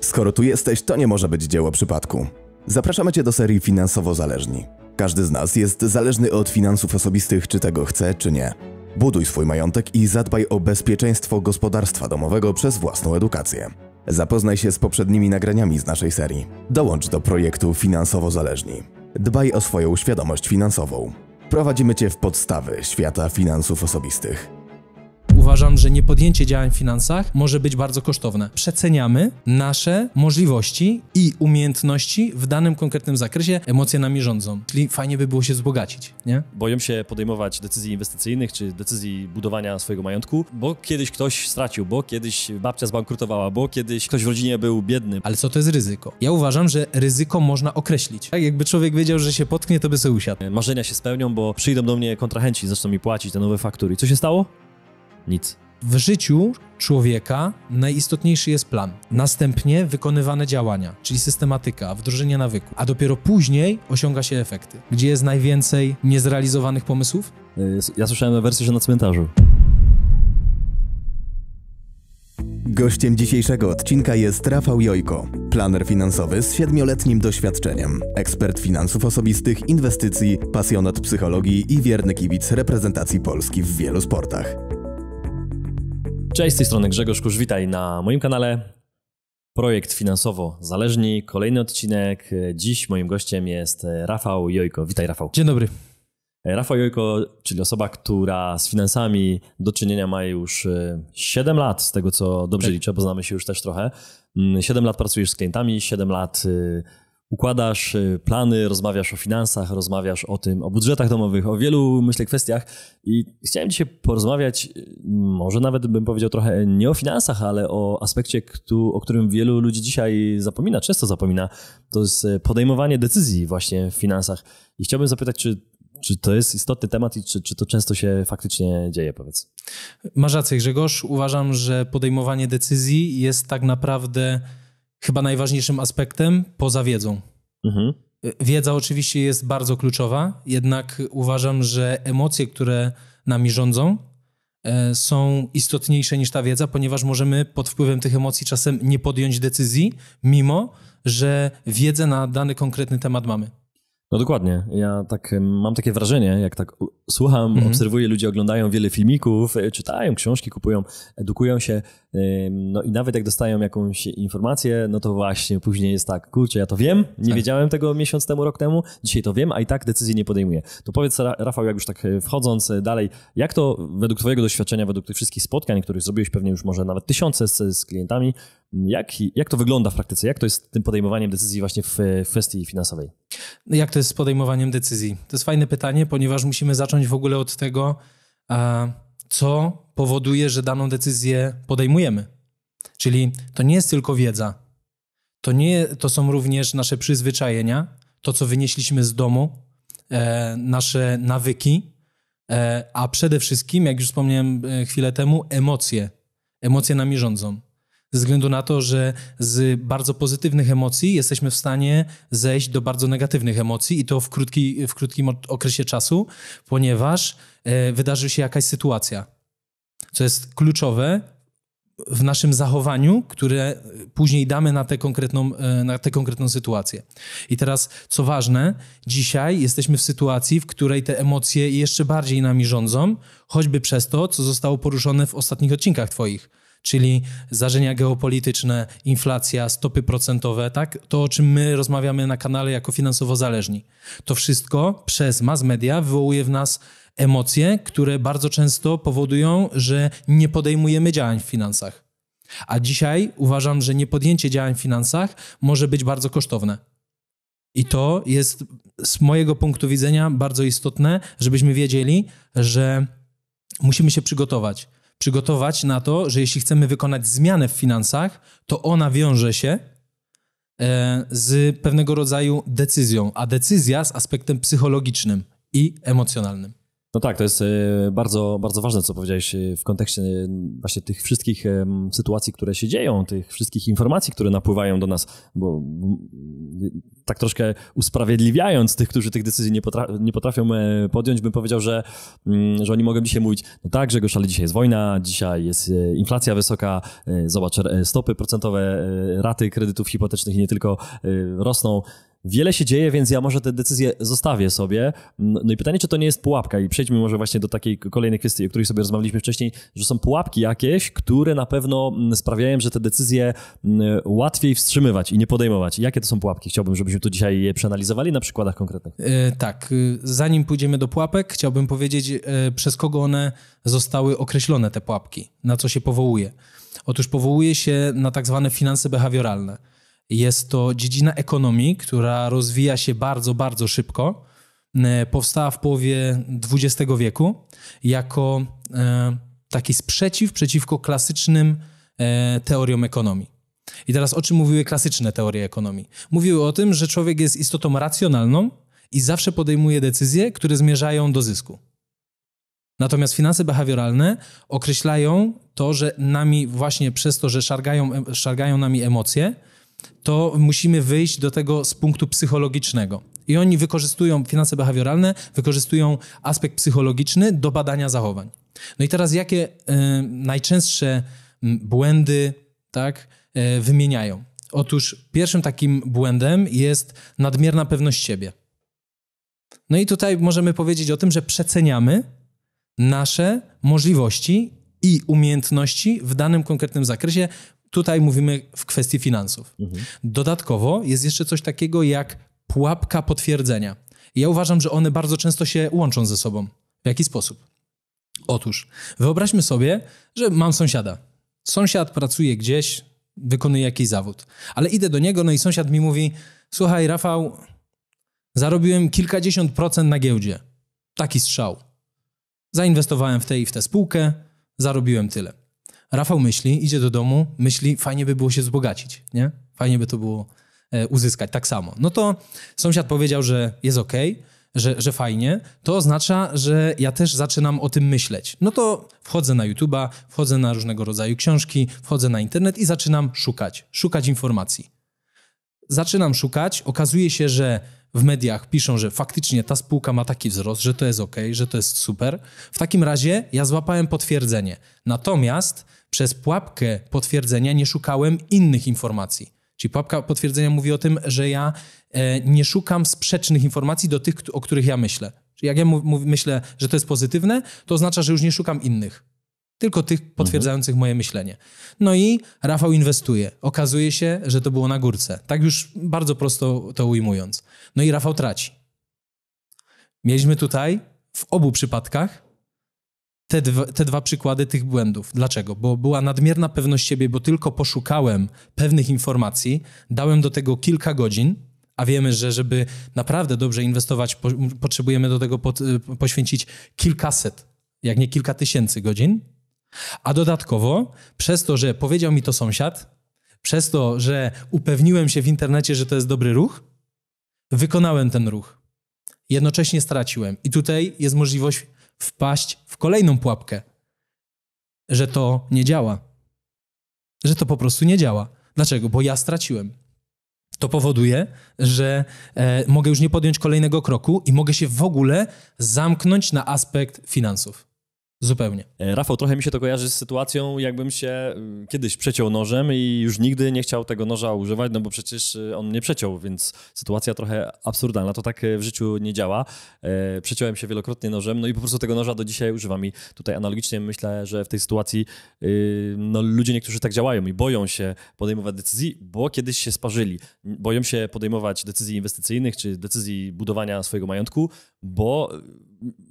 Skoro tu jesteś, to nie może być dzieło przypadku. Zapraszamy Cię do serii Finansowo Zależni. Każdy z nas jest zależny od finansów osobistych, czy tego chce, czy nie. Buduj swój majątek i zadbaj o bezpieczeństwo gospodarstwa domowego przez własną edukację. Zapoznaj się z poprzednimi nagraniami z naszej serii. Dołącz do projektu Finansowo Zależni. Dbaj o swoją świadomość finansową. Prowadzimy Cię w podstawy świata finansów osobistych. Uważam, że niepodjęcie działań w finansach może być bardzo kosztowne. Przeceniamy nasze możliwości i umiejętności w danym konkretnym zakresie, emocje nami rządzą. Czyli fajnie by było się wzbogacić, nie? Boją się podejmować decyzji inwestycyjnych czy decyzji budowania swojego majątku, bo kiedyś ktoś stracił, bo kiedyś babcia zbankrutowała, bo kiedyś ktoś w rodzinie był biedny. Ale co to jest ryzyko? Ja uważam, że ryzyko można określić. Tak jakby człowiek wiedział, że się potknie, to by sobie usiadł. Marzenia się spełnią, bo przyjdą do mnie kontrahenci, zaczną mi płacić te nowe faktury. Co się stało? Nic. W życiu człowieka najistotniejszy jest plan. Następnie wykonywane działania, czyli systematyka, wdrożenie nawyku, a dopiero później osiąga się efekty. Gdzie jest najwięcej niezrealizowanych pomysłów? Y, Ja słyszałem wersję, że na cmentarzu. Gościem dzisiejszego odcinka jest Rafał Jojko, planer finansowy z siedmioletnim doświadczeniem, ekspert finansów osobistych, inwestycji, pasjonat psychologii i wierny kibic reprezentacji Polski w wielu sportach. Cześć, z tej strony Grzegorz Kurz, witaj na moim kanale. Projekt finansowo zależni, kolejny odcinek. Dziś moim gościem jest Rafał Jojko. Witaj Rafał. Dzień dobry. Rafał Jojko, czyli osoba, która z finansami do czynienia ma już e, 7 lat, z tego co dobrze Tak. liczę, bo znamy się już też trochę. Mm, 7 lat pracujesz z klientami, 7 lat e, układasz e, plany, rozmawiasz o finansach, rozmawiasz o tym, o budżetach domowych, o wielu, myślę, kwestiach. I chciałem dzisiaj porozmawiać, e, może nawet bym powiedział trochę nie o finansach, ale o aspekcie, o którym wielu ludzi dzisiaj zapomina, często zapomina. To jest e, podejmowanie decyzji właśnie w finansach. I chciałbym zapytać, czy czy to jest istotny temat i czy, czy to często się faktycznie dzieje, powiedz? Masz rację, Grzegorz. Uważam, że podejmowanie decyzji jest tak naprawdę chyba najważniejszym aspektem poza wiedzą. Mhm. Wiedza oczywiście jest bardzo kluczowa, jednak uważam, że emocje, które nami rządzą, e, są istotniejsze niż ta wiedza, ponieważ możemy pod wpływem tych emocji czasem nie podjąć decyzji, mimo że wiedzę na dany konkretny temat mamy. No dokładnie. Ja tak mam takie wrażenie, jak tak słucham, Mhm. obserwuję, ludzie oglądają wiele filmików, e, czytają książki, kupują, edukują się, no i nawet jak dostają jakąś informację, no to właśnie później jest tak, kurczę, ja to wiem, nie Tak. wiedziałem tego miesiąc temu, rok temu, dzisiaj to wiem, a i tak decyzji nie podejmuję. To powiedz, Ra- Rafał, jak już tak e, wchodząc e, dalej, jak to według twojego doświadczenia, według tych wszystkich spotkań, których zrobiłeś pewnie już może nawet tysiące z, z klientami, jak, jak to wygląda w praktyce? Jak to jest z tym podejmowaniem decyzji właśnie w, w kwestii finansowej? Jak to jest z podejmowaniem decyzji? To jest fajne pytanie, ponieważ musimy zacząć w ogóle od tego, co powoduje, że daną decyzję podejmujemy. Czyli to nie jest tylko wiedza. To, nie, to są również nasze przyzwyczajenia, to co wynieśliśmy z domu, e, nasze nawyki, e, a przede wszystkim, jak już wspomniałem e, chwilę temu, emocje. Emocje nami rządzą. Ze względu na to, że z bardzo pozytywnych emocji jesteśmy w stanie zejść do bardzo negatywnych emocji i to w, krótki, w krótkim okresie czasu, ponieważ e, wydarzy się jakaś sytuacja, co jest kluczowe w naszym zachowaniu, które później damy na tę konkretną, e, na tę konkretną sytuację. I teraz, co ważne, dzisiaj jesteśmy w sytuacji, w której te emocje jeszcze bardziej nami rządzą, choćby przez to, co zostało poruszone w ostatnich odcinkach Twoich. Czyli zdarzenia geopolityczne, inflacja, stopy procentowe, tak? To, o czym my rozmawiamy na kanale jako finansowo zależni. To wszystko przez mass media wywołuje w nas emocje, które bardzo często powodują, że nie podejmujemy działań w finansach. A dzisiaj uważam, że niepodjęcie działań w finansach może być bardzo kosztowne. I to jest z mojego punktu widzenia bardzo istotne, żebyśmy wiedzieli, że musimy się przygotować. Przygotować na to, że jeśli chcemy wykonać zmianę w finansach, to ona wiąże się e, z pewnego rodzaju decyzją, a decyzja z aspektem psychologicznym i emocjonalnym. No tak, to jest e, bardzo, bardzo ważne, co powiedziałeś e, w kontekście e, właśnie tych wszystkich sytuacji, które się dzieją, tych wszystkich informacji, które napływają do nas, bo tak troszkę usprawiedliwiając tych, którzy tych decyzji nie, potra nie potrafią podjąć, bym powiedział, że, że oni mogą dzisiaj mówić, no tak, Grzegorz, ale dzisiaj jest wojna, dzisiaj jest inflacja wysoka, zobacz, stopy procentowe, raty kredytów hipotecznych nie tylko rosną, wiele się dzieje, więc ja może te decyzje zostawię sobie. No, i pytanie, czy to nie jest pułapka? I przejdźmy może właśnie do takiej kolejnej kwestii, o której sobie rozmawialiśmy wcześniej, że są pułapki jakieś, które na pewno sprawiają, że te decyzje łatwiej wstrzymywać i nie podejmować. Jakie to są pułapki? Chciałbym, żebyśmy tu dzisiaj je przeanalizowali na przykładach konkretnych. E, tak. Y, zanim pójdziemy do pułapek, chciałbym powiedzieć, e, przez kogo one zostały określone, te pułapki, na co się powołuje. Otóż powołuje się na tak zwane finanse behawioralne. Jest to dziedzina ekonomii, która rozwija się bardzo, bardzo szybko. E, powstała w połowie XX wieku jako e, taki sprzeciw przeciwko klasycznym e, teoriom ekonomii. I teraz o czym mówiły klasyczne teorie ekonomii? Mówiły o tym, że człowiek jest istotą racjonalną i zawsze podejmuje decyzje, które zmierzają do zysku. Natomiast finanse behawioralne określają to, że nami właśnie przez to, że szargają, szargają nami emocje, to musimy wyjść do tego z punktu psychologicznego. I oni wykorzystują finanse behawioralne, wykorzystują aspekt psychologiczny do badania zachowań. No i teraz jakie y, najczęstsze błędy tak, y, wymieniają? Otóż pierwszym takim błędem jest nadmierna pewność siebie. No i tutaj możemy powiedzieć o tym, że przeceniamy nasze możliwości i umiejętności w danym konkretnym zakresie, Tutaj mówimy w kwestii finansów. Mhm. Dodatkowo jest jeszcze coś takiego jak pułapka potwierdzenia. I ja uważam, że one bardzo często się łączą ze sobą. W jaki sposób? Otóż wyobraźmy sobie, że mam sąsiada. Sąsiad pracuje gdzieś, wykonuje jakiś zawód, ale idę do niego, no i sąsiad mi mówi: Słuchaj, Rafał, zarobiłem kilkadziesiąt procent na giełdzie. Taki strzał. Zainwestowałem w tę i w tę spółkę, zarobiłem tyle. Rafał myśli, idzie do domu, myśli, fajnie by było się wzbogacić, nie? Fajnie by to było e, uzyskać, tak samo. No to sąsiad powiedział, że jest ok, że, że fajnie, to oznacza, że ja też zaczynam o tym myśleć. No to wchodzę na YouTube'a, wchodzę na różnego rodzaju książki, wchodzę na internet i zaczynam szukać, szukać informacji. Zaczynam szukać, okazuje się, że w mediach piszą, że faktycznie ta spółka ma taki wzrost, że to jest ok, że to jest super. W takim razie ja złapałem potwierdzenie. Natomiast przez pułapkę potwierdzenia nie szukałem innych informacji. Czyli pułapka potwierdzenia mówi o tym, że ja e, nie szukam sprzecznych informacji do tych, o których ja myślę. Czyli jak ja myślę, że to jest pozytywne, to oznacza, że już nie szukam innych. Tylko tych potwierdzających moje myślenie. No i Rafał inwestuje. Okazuje się, że to było na górce. Tak już bardzo prosto to ujmując. No i Rafał traci. Mieliśmy tutaj w obu przypadkach te dwa, te dwa przykłady tych błędów. Dlaczego? Bo była nadmierna pewność siebie, bo tylko poszukałem pewnych informacji, dałem do tego kilka godzin, a wiemy, że żeby naprawdę dobrze inwestować, po, potrzebujemy do tego pod, y, poświęcić kilkaset, jak nie kilka tysięcy godzin. A dodatkowo, przez to, że powiedział mi to sąsiad, przez to, że upewniłem się w internecie, że to jest dobry ruch, wykonałem ten ruch. Jednocześnie straciłem. I tutaj jest możliwość wpaść w kolejną pułapkę, że to nie działa. Że to po prostu nie działa. Dlaczego? Bo ja straciłem. To powoduje, że e, mogę już nie podjąć kolejnego kroku i mogę się w ogóle zamknąć na aspekt finansów. Zupełnie. E, Rafał, trochę mi się to kojarzy z sytuacją, jakbym się y, kiedyś przeciął nożem i już nigdy nie chciał tego noża używać, no bo przecież y, on nie przeciął, więc sytuacja trochę absurdalna. To tak y, w życiu nie działa. E, przeciąłem się wielokrotnie nożem, no i po prostu tego noża do dzisiaj używam. I tutaj analogicznie myślę, że w tej sytuacji no, ludzie niektórzy tak działają i boją się podejmować decyzji, bo kiedyś się sparzyli. Boją się podejmować decyzji inwestycyjnych czy decyzji budowania swojego majątku, bo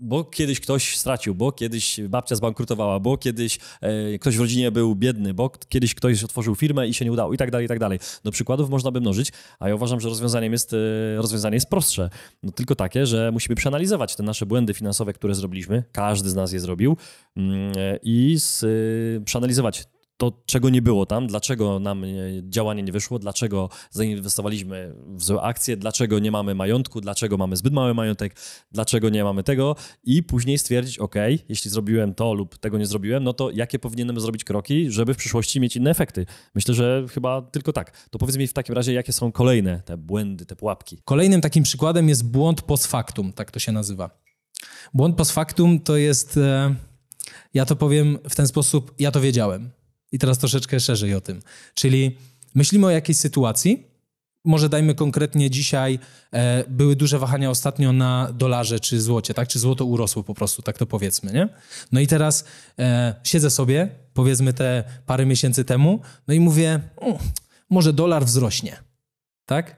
bo kiedyś ktoś stracił, bo kiedyś babcia zbankrutowała, bo kiedyś e, ktoś w rodzinie był biedny, bo kiedyś ktoś otworzył firmę i się nie udało i tak dalej, i tak dalej. Do przykładów można by mnożyć, a ja uważam, że rozwiązaniem jest, e, rozwiązanie jest prostsze. No, tylko takie, że musimy przeanalizować te nasze błędy finansowe, które zrobiliśmy, każdy z nas je zrobił mm, e, i z, przeanalizować to, czego nie było tam, dlaczego nam działanie nie wyszło, dlaczego zainwestowaliśmy w złe akcje, dlaczego nie mamy majątku, dlaczego mamy zbyt mały majątek, dlaczego nie mamy tego i później stwierdzić, ok, jeśli zrobiłem to lub tego nie zrobiłem, no to jakie powinienem zrobić kroki, żeby w przyszłości mieć inne efekty. Myślę, że chyba tylko tak. To powiedz mi w takim razie, jakie są kolejne te błędy, te pułapki. Kolejnym takim przykładem jest błąd post factum, tak to się nazywa. Błąd post factum to jest, e, ja to powiem w ten sposób, ja to wiedziałem. I teraz troszeczkę szerzej o tym. Czyli myślimy o jakiejś sytuacji, może dajmy konkretnie dzisiaj, e, były duże wahania ostatnio na dolarze czy złocie, tak? Czy złoto urosło po prostu, tak to powiedzmy, nie? No i teraz e, siedzę sobie, powiedzmy te parę miesięcy temu, no i mówię, mm, może dolar wzrośnie, tak?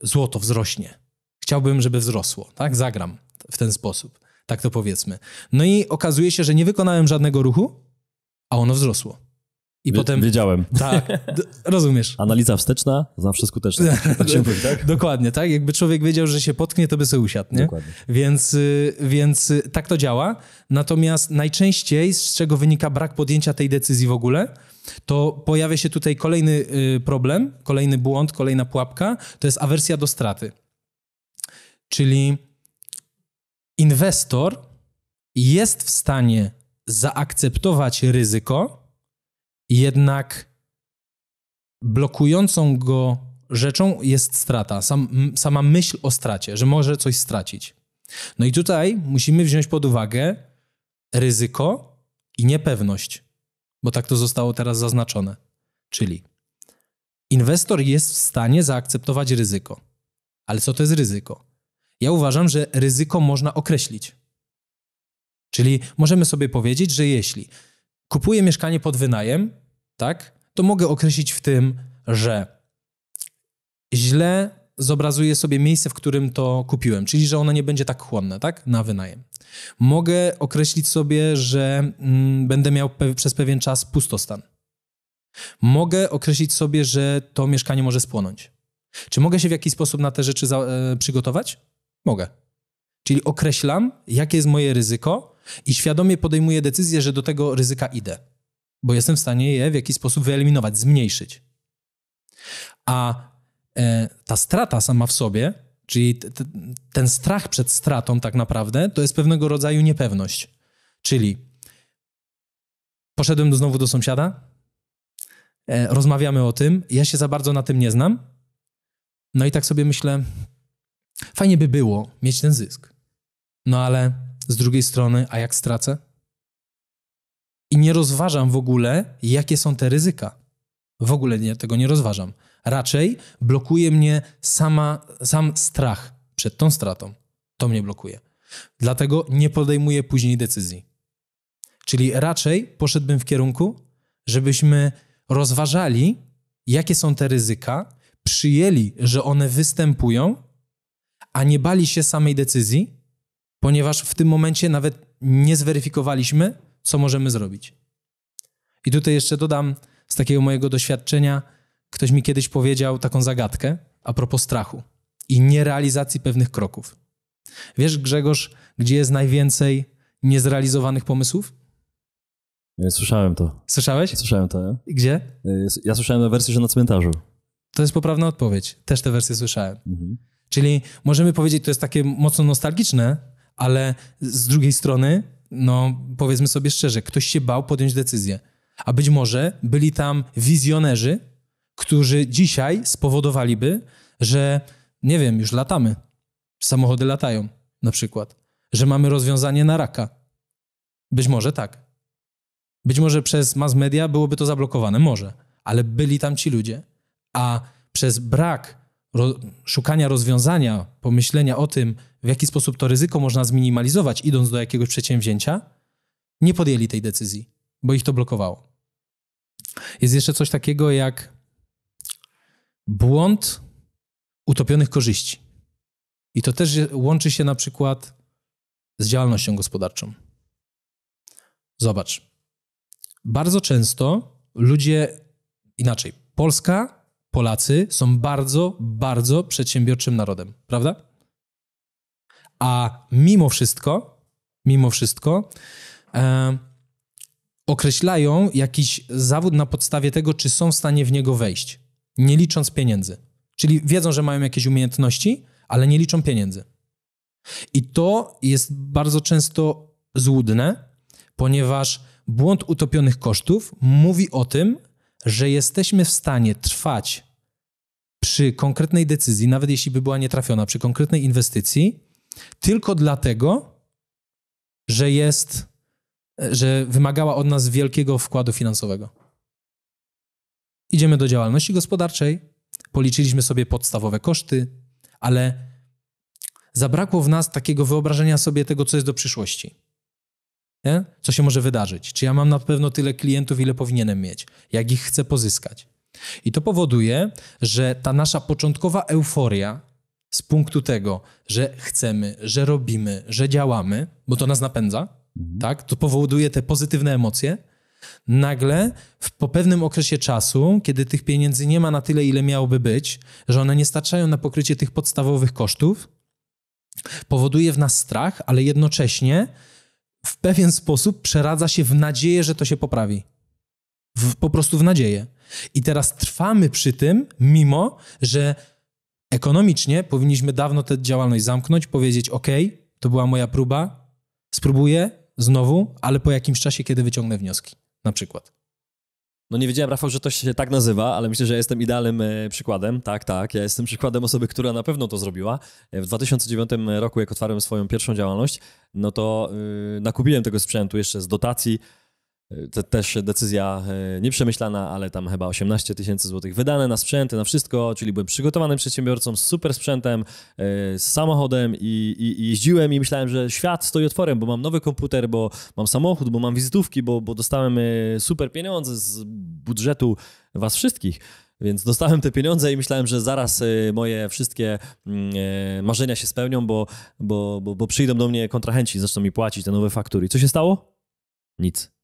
Złoto wzrośnie. Chciałbym, żeby wzrosło, tak? Zagram w ten sposób, tak to powiedzmy. No i okazuje się, że nie wykonałem żadnego ruchu, a ono wzrosło. I Wie, potem. Wiedziałem. Tak, rozumiesz. Analiza wsteczna zawsze skuteczna. Tak się mówi, tak? Dokładnie, tak? Jakby człowiek wiedział, że się potknie, to by sobie usiadł, nie? Dokładnie. Więc, y, więc y, tak to działa. Natomiast najczęściej, z czego wynika brak podjęcia tej decyzji w ogóle, to pojawia się tutaj kolejny y, problem, kolejny błąd, kolejna pułapka, to jest awersja do straty. Czyli inwestor jest w stanie zaakceptować ryzyko, jednak blokującą go rzeczą jest strata, sam, sama myśl o stracie, że może coś stracić. No i tutaj musimy wziąć pod uwagę ryzyko i niepewność, bo tak to zostało teraz zaznaczone. Czyli inwestor jest w stanie zaakceptować ryzyko. Ale co to jest ryzyko? Ja uważam, że ryzyko można określić. Czyli możemy sobie powiedzieć, że jeśli kupuję mieszkanie pod wynajem, tak, to mogę określić w tym, że źle zobrazuję sobie miejsce, w którym to kupiłem, czyli że ono nie będzie tak chłonne, tak, na wynajem. Mogę określić sobie, że mm, będę miał pe- przez pewien czas pustostan. Mogę określić sobie, że to mieszkanie może spłonąć. Czy mogę się w jakiś sposób na te rzeczy e, przygotować? Mogę. Czyli określam, jakie jest moje ryzyko i świadomie podejmuję decyzję, że do tego ryzyka idę, bo jestem w stanie je w jakiś sposób wyeliminować, zmniejszyć. A e, ta strata sama w sobie, czyli t, t, ten strach przed stratą tak naprawdę, to jest pewnego rodzaju niepewność. Czyli poszedłem znowu do sąsiada, e, rozmawiamy o tym, ja się za bardzo na tym nie znam, no i tak sobie myślę, fajnie by było mieć ten zysk. No ale z drugiej strony, a jak stracę? I nie rozważam w ogóle, jakie są te ryzyka. W ogóle nie, tego nie rozważam. Raczej blokuje mnie sama, sam strach przed tą stratą. To mnie blokuje. Dlatego nie podejmuję później decyzji. Czyli raczej poszedłbym w kierunku, żebyśmy rozważali, jakie są te ryzyka, przyjęli, że one występują, a nie bali się samej decyzji, ponieważ w tym momencie nawet nie zweryfikowaliśmy, co możemy zrobić. I tutaj jeszcze dodam z takiego mojego doświadczenia, ktoś mi kiedyś powiedział taką zagadkę a propos strachu i nierealizacji pewnych kroków. Wiesz, Grzegorz, gdzie jest najwięcej niezrealizowanych pomysłów? Słyszałem to. Słyszałeś? Słyszałem to, nie? Gdzie? Ja słyszałem na wersję, że na cmentarzu. To jest poprawna odpowiedź. Też tę wersję słyszałem. Mhm. Czyli możemy powiedzieć, to jest takie mocno nostalgiczne, ale z drugiej strony, no powiedzmy sobie szczerze, ktoś się bał podjąć decyzję. A być może byli tam wizjonerzy, którzy dzisiaj spowodowaliby, że nie wiem, już latamy. Samochody latają na przykład. Że mamy rozwiązanie na raka. Być może tak. Być może przez mass media byłoby to zablokowane, może, ale byli tam ci ludzie, a przez brak ro szukania rozwiązania, pomyślenia o tym, w jaki sposób to ryzyko można zminimalizować, idąc do jakiegoś przedsięwzięcia, nie podjęli tej decyzji, bo ich to blokowało. Jest jeszcze coś takiego jak błąd utopionych korzyści. I to też łączy się na przykład z działalnością gospodarczą. Zobacz. Bardzo często ludzie, inaczej, Polska, Polacy są bardzo, bardzo przedsiębiorczym narodem, prawda? A mimo wszystko, mimo wszystko, e, określają jakiś zawód na podstawie tego, czy są w stanie w niego wejść, nie licząc pieniędzy. Czyli wiedzą, że mają jakieś umiejętności, ale nie liczą pieniędzy. I to jest bardzo często złudne, ponieważ błąd utopionych kosztów mówi o tym, że jesteśmy w stanie trwać przy konkretnej decyzji, nawet jeśli by była nietrafiona, przy konkretnej inwestycji, tylko dlatego, że jest, że wymagała od nas wielkiego wkładu finansowego. Idziemy do działalności gospodarczej, policzyliśmy sobie podstawowe koszty, ale zabrakło w nas takiego wyobrażenia sobie tego, co jest do przyszłości. Nie? Co się może wydarzyć? Czy ja mam na pewno tyle klientów, ile powinienem mieć? Jak ich chcę pozyskać? I to powoduje, że ta nasza początkowa euforia z punktu tego, że chcemy, że robimy, że działamy, bo to nas napędza, mhm. tak? To powoduje te pozytywne emocje. Nagle w, po pewnym okresie czasu, kiedy tych pieniędzy nie ma na tyle, ile miałoby być, że one nie starczają na pokrycie tych podstawowych kosztów, powoduje w nas strach, ale jednocześnie w pewien sposób przeradza się w nadzieję, że to się poprawi. W, po prostu w nadzieję. I teraz trwamy przy tym, mimo że ekonomicznie powinniśmy dawno tę działalność zamknąć, powiedzieć: OK, to była moja próba, spróbuję znowu, ale po jakimś czasie, kiedy wyciągnę wnioski, na przykład. No nie wiedziałem, Rafał, że to się tak nazywa, ale myślę, że jestem idealnym e, przykładem. Tak, tak. Ja jestem przykładem osoby, która na pewno to zrobiła. E, w 2009 roku, jak otwarłem swoją pierwszą działalność, no to yy, nakupiłem tego sprzętu jeszcze z dotacji to też decyzja e, nieprzemyślana, ale tam chyba 18 tysięcy złotych wydane na sprzęty, na wszystko, czyli byłem przygotowanym przedsiębiorcą z super sprzętem, e, z samochodem i, i, i, jeździłem i myślałem, że świat stoi otworem, bo mam nowy komputer, bo mam samochód, bo mam wizytówki, bo, bo dostałem e, super pieniądze z budżetu was wszystkich. Więc dostałem te pieniądze i myślałem, że zaraz moje wszystkie mm, marzenia się spełnią, bo, bo, bo, bo przyjdą do mnie kontrahenci, zaczną mi płacić te nowe faktury. Co się stało? Nic.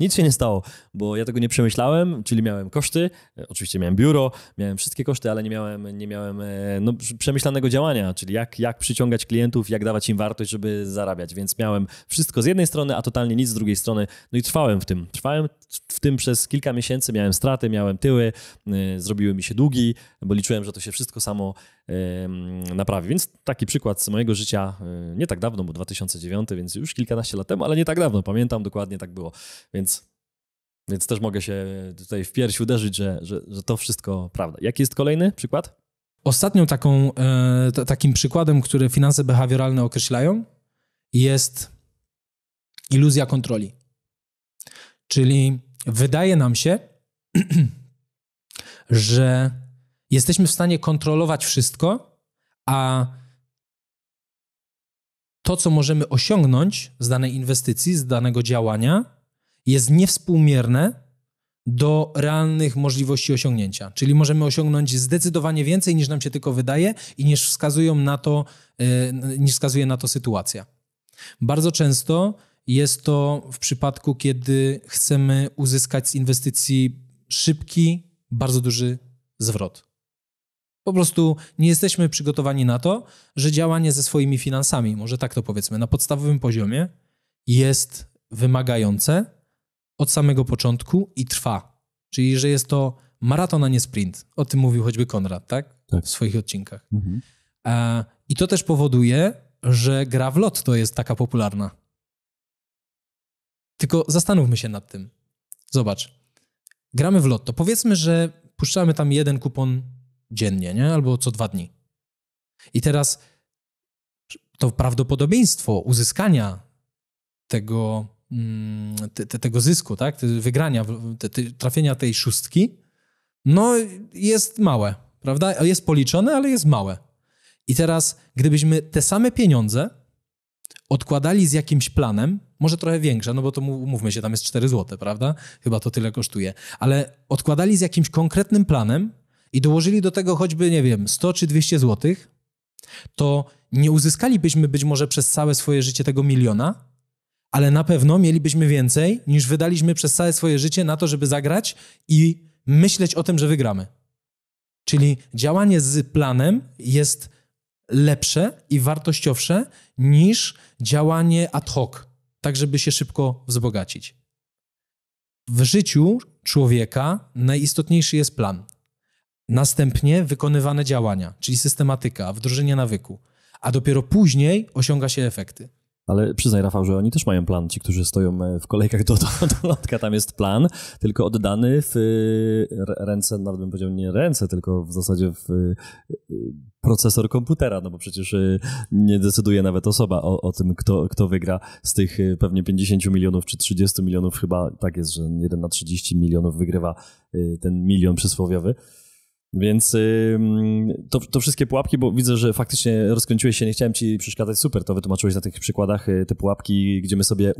Nic się nie stało, bo ja tego nie przemyślałem, czyli miałem koszty, e, oczywiście miałem biuro, miałem wszystkie koszty, ale nie miałem, nie miałem e, no, przemyślanego działania, czyli jak, jak przyciągać klientów, jak dawać im wartość, żeby zarabiać, więc miałem wszystko z jednej strony, a totalnie nic z drugiej strony, no i trwałem w tym. Trwałem w tym przez kilka miesięcy, miałem straty, miałem tyły, e, zrobiły mi się długi, bo liczyłem, że to się wszystko samo naprawi. Więc taki przykład z mojego życia, nie tak dawno, bo 2009, więc już kilkanaście lat temu, ale nie tak dawno, pamiętam dokładnie tak było. Więc, więc też mogę się tutaj w pierś uderzyć, że, że, że to wszystko prawda. Jaki jest kolejny przykład? Ostatnią taką, e, takim przykładem, który finanse behawioralne określają, jest iluzja kontroli. Czyli wydaje nam się, że jesteśmy w stanie kontrolować wszystko, a to, co możemy osiągnąć z danej inwestycji, z danego działania, jest niewspółmierne do realnych możliwości osiągnięcia. Czyli możemy osiągnąć zdecydowanie więcej niż nam się tylko wydaje i niż wskazują na to, e, niż wskazuje na to sytuacja. Bardzo często jest to w przypadku, kiedy chcemy uzyskać z inwestycji szybki, bardzo duży zwrot. Po prostu nie jesteśmy przygotowani na to, że działanie ze swoimi finansami, może tak to powiedzmy, na podstawowym poziomie jest wymagające od samego początku i trwa. Czyli, że jest to maraton, a nie sprint. O tym mówił choćby Konrad, tak? tak. W swoich odcinkach. Mhm. I to też powoduje, że gra w lotto jest taka popularna. Tylko zastanówmy się nad tym. Zobacz. Gramy w lotto. Powiedzmy, że puszczamy tam jeden kupon dziennie, nie? albo co dwa dni. I teraz to prawdopodobieństwo uzyskania tego, mm, te, te, tego zysku, tak? wygrania, te, trafienia tej szóstki, no jest małe, prawda? Jest policzone, ale jest małe. I teraz, gdybyśmy te same pieniądze odkładali z jakimś planem, może trochę większe, no bo to mówmy się, tam jest 4 zł, prawda? Chyba to tyle kosztuje, ale odkładali z jakimś konkretnym planem, i dołożyli do tego choćby, nie wiem, 100 czy 200 złotych, to nie uzyskalibyśmy być może przez całe swoje życie tego miliona, ale na pewno mielibyśmy więcej niż wydaliśmy przez całe swoje życie na to, żeby zagrać i myśleć o tym, że wygramy. Czyli działanie z planem jest lepsze i wartościowsze niż działanie ad hoc, tak żeby się szybko wzbogacić. w życiu człowieka najistotniejszy jest plan. Następnie wykonywane działania, czyli systematyka, wdrożenie nawyku, a dopiero później osiąga się efekty. Ale przyznaj, Rafał, że oni też mają plan. Ci, którzy stoją e, w kolejkach do, do, do lotka, tam jest plan, tylko oddany w e, ręce, nawet bym powiedział nie ręce, tylko w zasadzie w e, procesor komputera, no bo przecież nie decyduje nawet osoba o, o tym, kto, kto wygra z tych pewnie 50 milionów czy 30 milionów, chyba tak jest, że 1 na 30 milionów wygrywa ten milion przysłowiowy. Więc to, to, wszystkie pułapki, bo widzę, że faktycznie rozkręciłeś się, nie chciałem ci przeszkadzać, super, to wytłumaczyłeś na tych przykładach y, te pułapki, gdzie my sobie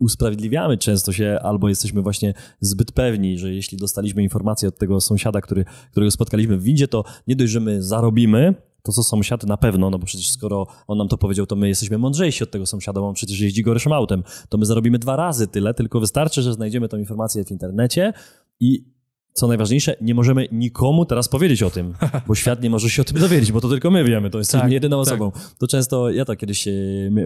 usprawiedliwiamy często się, albo jesteśmy właśnie zbyt pewni, że jeśli dostaliśmy informację od tego sąsiada, który, którego spotkaliśmy w windzie, to nie dość, że my zarobimy, to co sąsiad na pewno, no bo przecież skoro on nam to powiedział, to my jesteśmy mądrzejsi od tego sąsiada, bo on przecież jeździ gorszym autem, to my zarobimy dwa razy tyle, tylko wystarczy, że znajdziemy tą informację w internecie i co najważniejsze, nie możemy nikomu teraz powiedzieć o tym, bo świat nie może się o tym dowiedzieć, bo to tylko my wiemy, to jesteśmy tak, jedyną tak. osobą. To często, ja to kiedyś e,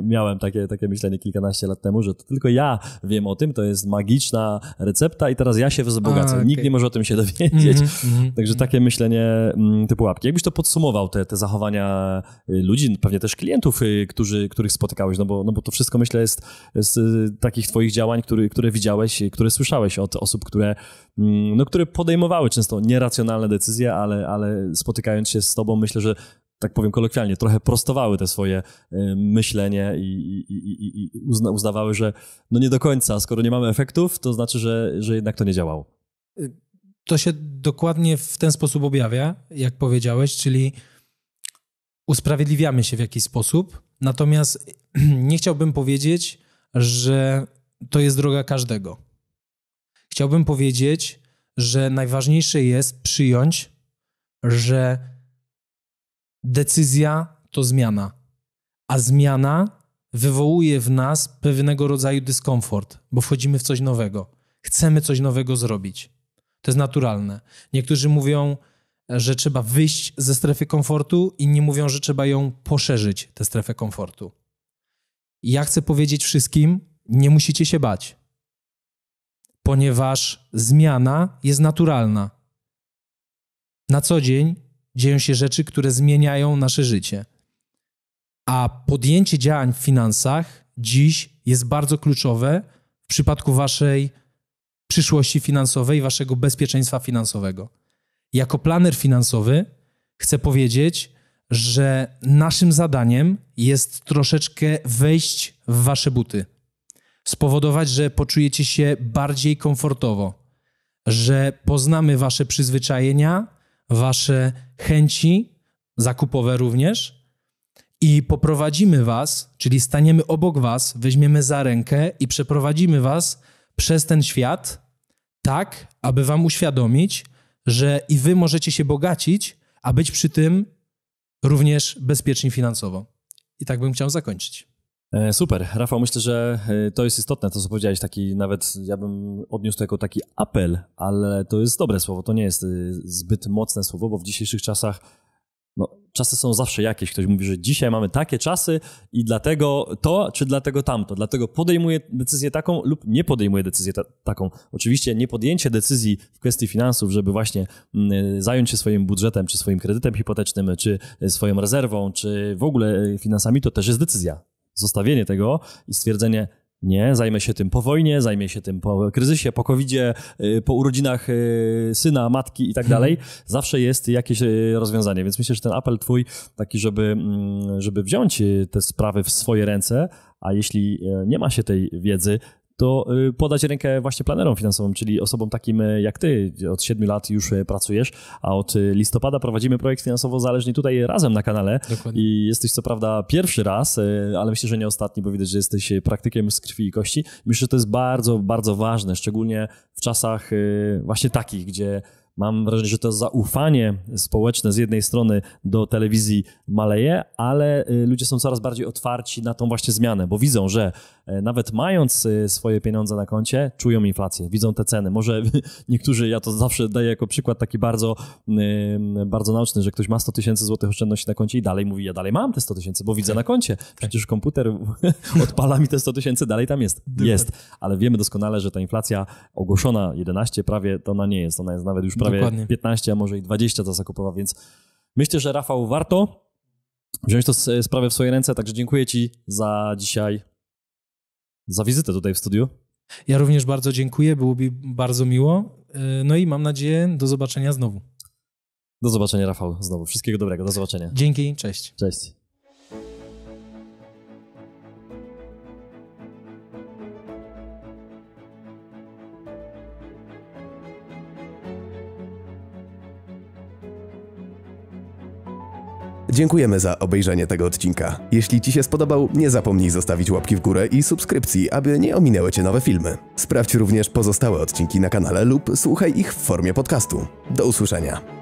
miałem takie, takie myślenie kilkanaście lat temu, że to tylko ja wiem o tym, to jest magiczna recepta i teraz ja się wzbogacę. okay. Nikt nie może o tym się dowiedzieć. Mm -hmm, Także takie myślenie mm, te pułapki. Jakbyś to podsumował, te, te zachowania y, ludzi, pewnie też klientów, y, którzy, których spotykałeś, no bo, no bo to wszystko myślę jest z takich twoich działań, który, które widziałeś, które słyszałeś od osób, które, mm, no, które podejmowały często nieracjonalne decyzje, ale, ale spotykając się z tobą, myślę, że tak powiem kolokwialnie, trochę prostowały te swoje y, myślenie i, i, i, i uzna, uznawały, że no nie do końca, skoro nie mamy efektów, to znaczy, że, że jednak to nie działało. To się dokładnie w ten sposób objawia, jak powiedziałeś, czyli usprawiedliwiamy się w jakiś sposób, natomiast nie chciałbym powiedzieć, że to jest droga każdego. Chciałbym powiedzieć, że najważniejsze jest przyjąć, że decyzja to zmiana, a zmiana wywołuje w nas pewnego rodzaju dyskomfort, bo wchodzimy w coś nowego. Chcemy coś nowego zrobić. To jest naturalne. Niektórzy mówią, że trzeba wyjść ze strefy komfortu, inni mówią, że trzeba ją poszerzyć, tę strefę komfortu. Ja chcę powiedzieć wszystkim, nie musicie się bać ponieważ zmiana jest naturalna. Na co dzień dzieją się rzeczy, które zmieniają nasze życie. A podjęcie działań w finansach dziś jest bardzo kluczowe w przypadku waszej przyszłości finansowej, waszego bezpieczeństwa finansowego. Jako planer finansowy chcę powiedzieć, że naszym zadaniem jest troszeczkę wejść w wasze buty spowodować, że poczujecie się bardziej komfortowo, że poznamy wasze przyzwyczajenia, wasze chęci, zakupowe również, i poprowadzimy was, czyli staniemy obok was, weźmiemy za rękę i przeprowadzimy was przez ten świat, tak, aby wam uświadomić, że i wy możecie się bogacić, a być przy tym również bezpieczni finansowo. I tak bym chciał zakończyć. E, super. Rafał, myślę, że e, to jest istotne, to co powiedziałeś, taki nawet, ja bym odniósł to jako taki apel, ale to jest dobre słowo, to nie jest e, zbyt mocne słowo, bo w dzisiejszych czasach no, czasy są zawsze jakieś. Ktoś mówi, że dzisiaj mamy takie czasy i dlatego to, czy dlatego tamto. Dlatego podejmuje decyzję taką lub nie podejmuje decyzję ta taką. Oczywiście nie podjęcie decyzji w kwestii finansów, żeby właśnie mm, zająć się swoim budżetem, czy swoim kredytem hipotecznym, czy swoją rezerwą, czy w ogóle finansami, to też jest decyzja zostawienie tego i stwierdzenie, nie, zajmę się tym po wojnie, zajmę się tym po kryzysie, po covidzie, y, po urodzinach y, syna, matki i tak mhm. dalej. Zawsze jest jakieś y, rozwiązanie, więc myślę, że ten apel twój taki, żeby, mm, żeby wziąć te sprawy w swoje ręce, a jeśli nie ma się tej wiedzy, to y, podać rękę właśnie planerom finansowym, czyli osobom takim y, jak ty. Od 7 lat już y, pracujesz, a od listopada prowadzimy projekt finansowo zależny tutaj razem na kanale. Dokładnie. I jesteś co prawda pierwszy raz, ale myślę, że nie ostatni, bo widać, że jesteś praktykiem z krwi i kości. Myślę, że to jest bardzo, bardzo ważne, szczególnie w czasach właśnie takich, gdzie Mam wrażenie, że to zaufanie społeczne z jednej strony do telewizji maleje, ale y, ludzie są coraz bardziej otwarci na tą właśnie zmianę, bo widzą, że e, nawet mając y, swoje pieniądze na koncie, czują inflację, widzą te ceny. Może niektórzy, ja to zawsze daję jako przykład taki bardzo, bardzo naoczny, że ktoś ma 100 tysięcy złotych oszczędności na koncie i dalej mówi, ja dalej mam te 100 tysięcy, bo widzę na koncie. Przecież komputer odpala mi te 100 tysięcy, dalej tam jest. Jest, ale wiemy doskonale, że ta inflacja ogłoszona 11 prawie, to ona nie jest, ona jest nawet już prawie Dokładnie. 15, a może i 20 ta zakupowa, więc myślę, że Rafał warto wziąć to sprawę w swoje ręce, także dziękuję Ci za dzisiaj, za wizytę tutaj w studiu. Ja również bardzo dziękuję, było mi bardzo miło. Y, no i mam nadzieję do zobaczenia znowu. Do zobaczenia, Rafał, znowu. Wszystkiego dobrego, do zobaczenia. Dzięki, cześć. Cześć. Dziękujemy za obejrzenie tego odcinka. Jeśli Ci się spodobał, nie zapomnij zostawić łapki w górę i subskrypcji, aby nie ominęły Cię nowe filmy. Sprawdź również pozostałe odcinki na kanale lub słuchaj ich w formie podcastu. Do usłyszenia.